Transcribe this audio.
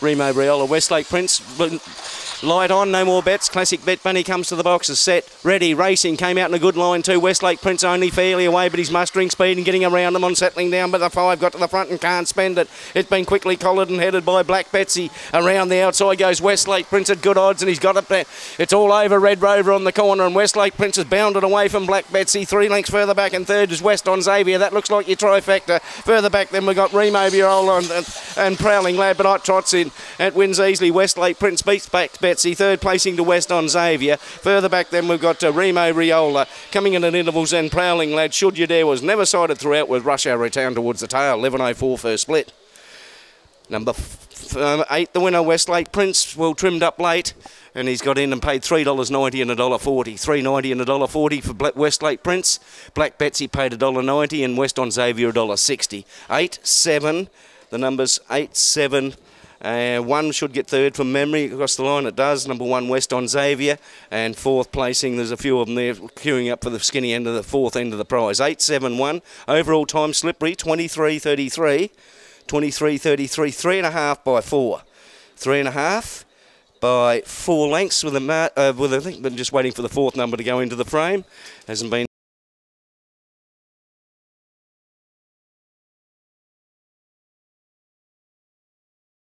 Remo Riola, Westlake Prince. Light on, no more bets. Classic Bet Bunny comes to the box, is Set, ready, racing. Came out in a good line too. Westlake Prince only fairly away, but he's mustering speed and getting around them on settling down. But the five got to the front and can't spend it. It's been quickly collared and headed by Black Betsy. Around the outside goes Westlake Prince at good odds, and he's got it. It's all over Red Rover on the corner, and Westlake Prince has bounded away from Black Betsy. Three lengths further back, and third is West on Xavier. That looks like your trifecta. Further back, then we've got Remo Viola and, and, Prowling Lad, but I trots in. It wins easily. Westlake Prince beats back Betsy. Third placing to West on Xavier. Further back then we've got uh, Remo Riola coming in at intervals and Prowling Lad. Should you dare was never sighted throughout with Rush Hour Town towards the tail. 11.04 first split. Number uh, eight, the winner, Westlake Prince, well trimmed up late. And he's got in and paid three dollars ninety and a dollar forty. Three ninety and a dollar forty for Black Westlake Prince. Black Betsy paid a dollar ninety and West on Xavier a dollar sixty. Eight seven. The numbers eight seven. Uh, one should get third from memory across the line. It does. Number one, West on Xavier. And fourth placing, there's a few of them there queuing up for the skinny end of the fourth end of the prize. 8 7 1. Overall time slippery, 23 33. 23 33. Three and a half by four. Three and a half by four lengths with a, uh, with a, think but just waiting for the fourth number to go into the frame. Hasn't been.